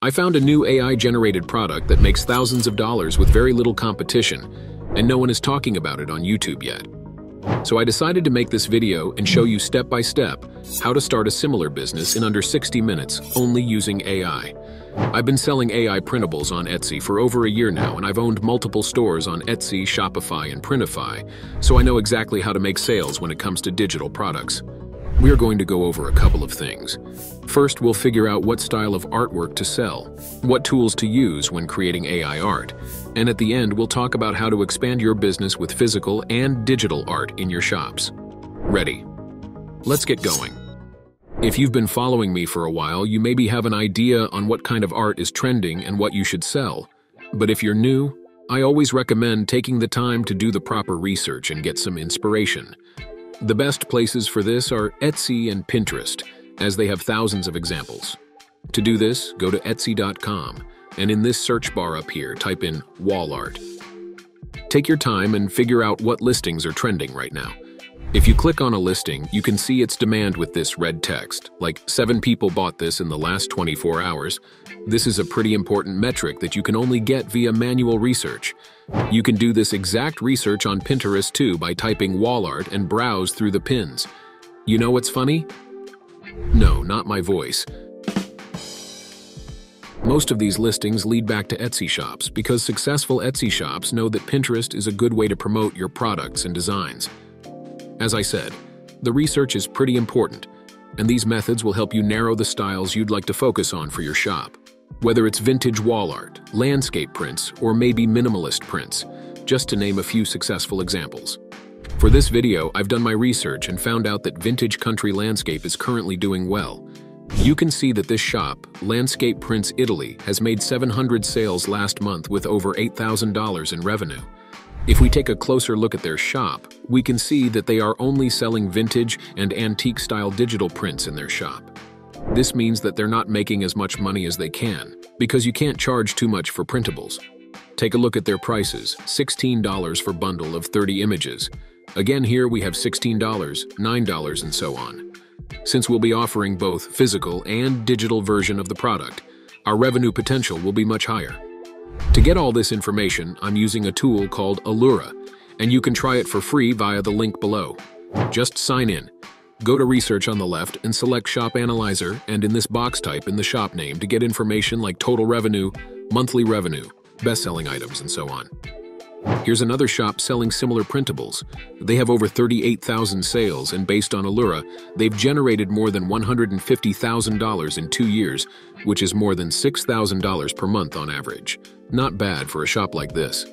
I found a new AI-generated product that makes thousands of dollars with very little competition, and no one is talking about it on YouTube yet. So I decided to make this video and show you step by step how to start a similar business in under 60 minutes only using AI. I've been selling AI printables on Etsy for over a year now, and I've owned multiple stores on Etsy, Shopify, and Printify, so I know exactly how to make sales when it comes to digital products. We are going to go over a couple of things. First, we'll figure out what style of artwork to sell, what tools to use when creating AI art, and at the end, we'll talk about how to expand your business with physical and digital art in your shops. Ready? Let's get going. If you've been following me for a while, you maybe have an idea on what kind of art is trending and what you should sell. But if you're new, I always recommend taking the time to do the proper research and get some inspiration. The best places for this are Etsy and Pinterest, as they have thousands of examples. To do this, go to etsy.com, and in this search bar up here, type in wall art. Take your time and figure out what listings are trending right now. If you click on a listing, you can see its demand with this red text, like seven people bought this in the last 24 hours. This is a pretty important metric that you can only get via manual research. You can do this exact research on Pinterest too by typing wall art and browse through the pins. You know what's funny? No, not my voice. Most of these listings lead back to Etsy shops because successful Etsy shops know that Pinterest is a good way to promote your products and designs. As I said, the research is pretty important, and these methods will help you narrow the styles you'd like to focus on for your shop. Whether it's vintage wall art, landscape prints, or maybe minimalist prints, just to name a few successful examples. For this video, I've done my research and found out that Vintage Country Landscape is currently doing well. You can see that this shop, Landscape Prints Italy, has made 700 sales last month with over $8,000 in revenue. If we take a closer look at their shop, we can see that they are only selling vintage and antique-style digital prints in their shop. This means that they're not making as much money as they can, because you can't charge too much for printables. Take a look at their prices, $16 for bundle of 30 images. Again here we have $16, $9 and so on. Since we'll be offering both physical and digital version of the product, our revenue potential will be much higher. To get all this information, I'm using a tool called Alura, and you can try it for free via the link below. Just sign in. Go to Research on the left and select Shop Analyzer, and in this box type in the shop name to get information like total revenue, monthly revenue, best-selling items, and so on. Here's another shop selling similar printables. They have over 38,000 sales, and based on Alura, they've generated more than $150,000 in two years, which is more than $6,000 per month on average. Not bad for a shop like this.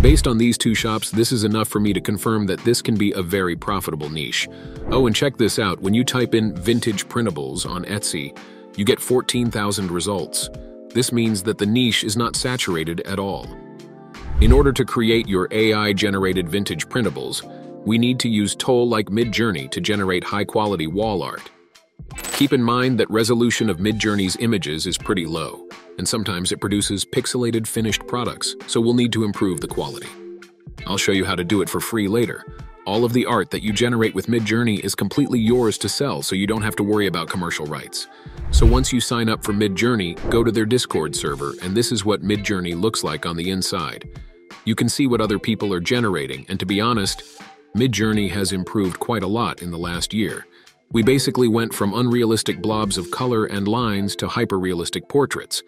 Based on these two shops, this is enough for me to confirm that this can be a very profitable niche. Oh, and check this out. When you type in vintage printables on Etsy, you get 14,000 results. This means that the niche is not saturated at all. In order to create your AI-generated vintage printables, we need to use tool like Midjourney to generate high-quality wall art. Keep in mind that resolution of Midjourney's images is pretty low, and sometimes it produces pixelated finished products, so we'll need to improve the quality. I'll show you how to do it for free later. All of the art that you generate with Midjourney is completely yours to sell, so you don't have to worry about commercial rights. So once you sign up for Midjourney, go to their Discord server, and this is what Midjourney looks like on the inside. You can see what other people are generating, and to be honest, Midjourney has improved quite a lot in the last year. We basically went from unrealistic blobs of color and lines to hyper-realistic portraits.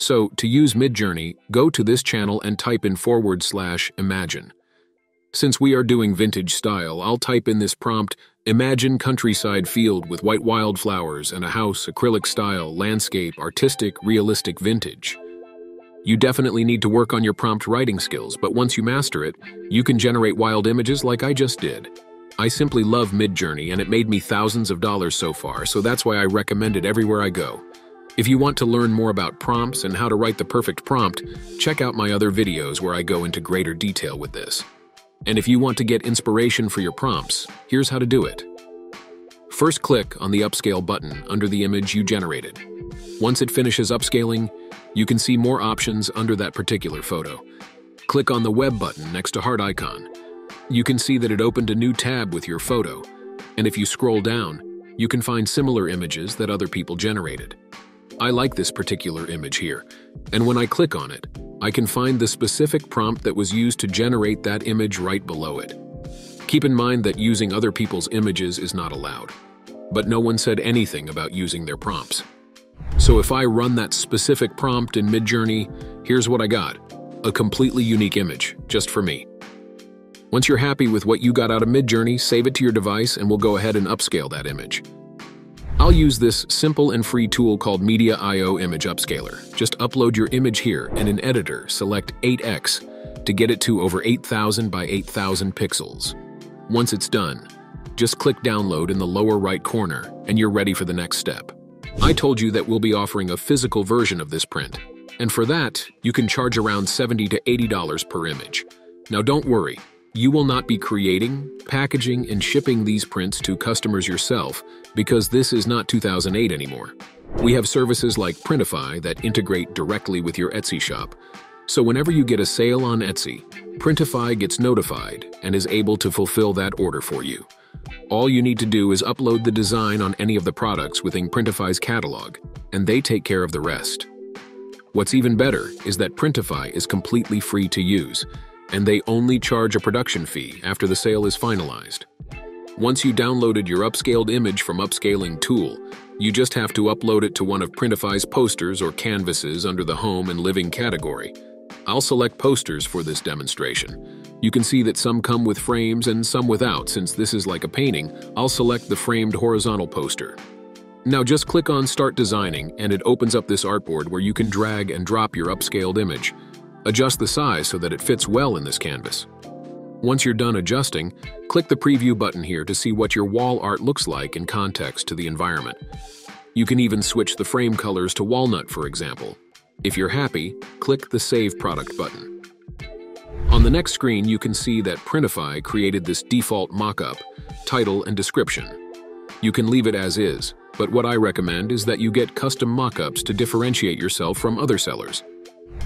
So, to use Midjourney, go to this channel and type in forward slash imagine. Since we are doing vintage style, I'll type in this prompt, imagine countryside field with white wildflowers and a house, acrylic style, landscape, artistic, realistic vintage. You definitely need to work on your prompt writing skills, but once you master it, you can generate wild images like I just did. I simply love Midjourney and it made me thousands of dollars so far, so that's why I recommend it everywhere I go. If you want to learn more about prompts and how to write the perfect prompt, check out my other videos where I go into greater detail with this. And if you want to get inspiration for your prompts, here's how to do it. First click on the Upscale button under the image you generated. Once it finishes upscaling, you can see more options under that particular photo. Click on the Web button next to Heart icon. You can see that it opened a new tab with your photo, and if you scroll down, you can find similar images that other people generated. I like this particular image here, and when I click on it, I can find the specific prompt that was used to generate that image right below it. Keep in mind that using other people's images is not allowed, but no one said anything about using their prompts. So if I run that specific prompt in Midjourney, here's what I got. A completely unique image, just for me. Once you're happy with what you got out of Midjourney, save it to your device and we'll go ahead and upscale that image. I'll use this simple and free tool called Media I.O. Image Upscaler. Just upload your image here and in Editor, select 8x to get it to over 8000 by 8000 pixels. Once it's done, just click Download in the lower right corner and you're ready for the next step. I told you that we'll be offering a physical version of this print, and for that, you can charge around 70 to $80 per image. Now don't worry, you will not be creating, packaging, and shipping these prints to customers yourself because this is not 2008 anymore. We have services like Printify that integrate directly with your Etsy shop. So whenever you get a sale on Etsy, Printify gets notified and is able to fulfill that order for you. All you need to do is upload the design on any of the products within Printify's catalog, and they take care of the rest. What's even better is that Printify is completely free to use, and they only charge a production fee after the sale is finalized. Once you downloaded your upscaled image from Upscaling Tool, you just have to upload it to one of Printify's posters or canvases under the Home and Living category. I'll select posters for this demonstration. You can see that some come with frames and some without. Since this is like a painting, I'll select the framed horizontal poster. Now just click on Start Designing and it opens up this artboard where you can drag and drop your upscaled image. Adjust the size so that it fits well in this canvas. Once you're done adjusting, click the Preview button here to see what your wall art looks like in context to the environment. You can even switch the frame colors to walnut, for example. If you're happy, click the Save Product button. On the next screen, you can see that Printify created this default mockup, title, and description. You can leave it as is, but what I recommend is that you get custom mockups to differentiate yourself from other sellers.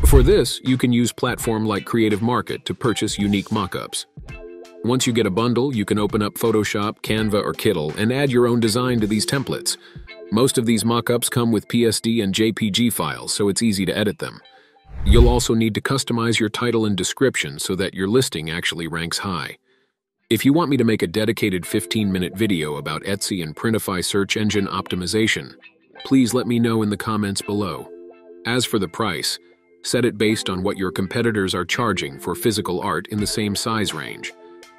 For this, you can use platform like Creative Market to purchase unique mockups. Once you get a bundle, you can open up Photoshop, Canva, or Kittl and add your own design to these templates. Most of these mockups come with PSD and JPG files, so it's easy to edit them. You'll also need to customize your title and description so that your listing actually ranks high. If you want me to make a dedicated 15-minute video about Etsy and Printify search engine optimization, please let me know in the comments below. As for the price, set it based on what your competitors are charging for physical art in the same size range.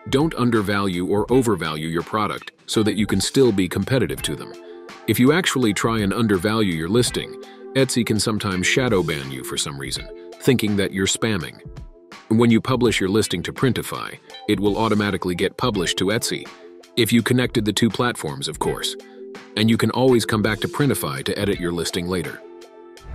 Don't undervalue or overvalue your product so that you can still be competitive to them. If you actually try and undervalue your listing, Etsy can sometimes shadow ban you for some reason, thinking that you're spamming. When you publish your listing to Printify, it will automatically get published to Etsy, if you connected the two platforms, of course. And you can always come back to Printify to edit your listing later.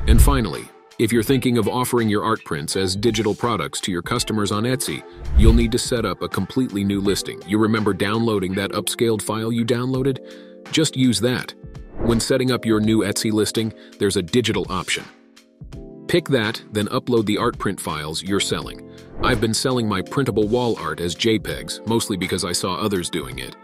And finally, if you're thinking of offering your art prints as digital products to your customers on Etsy, you'll need to set up a completely new listing. You remember downloading that upscaled file you downloaded? Just use that. When setting up your new Etsy listing, there's a digital option. Pick that, then upload the art print files you're selling. I've been selling my printable wall art as JPEGs, mostly because I saw others doing it.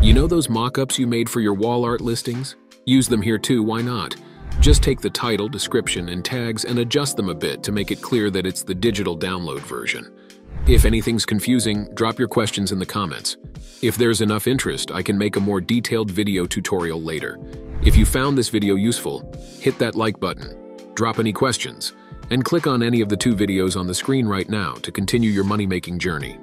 You know those mock-ups you made for your wall art listings? Use them here too, why not? Just take the title, description, and tags and adjust them a bit to make it clear that it's the digital download version. If anything's confusing, drop your questions in the comments. If there's enough interest, I can make a more detailed video tutorial later. If you found this video useful, hit that like button, drop any questions, and click on any of the two videos on the screen right now to continue your money-making journey.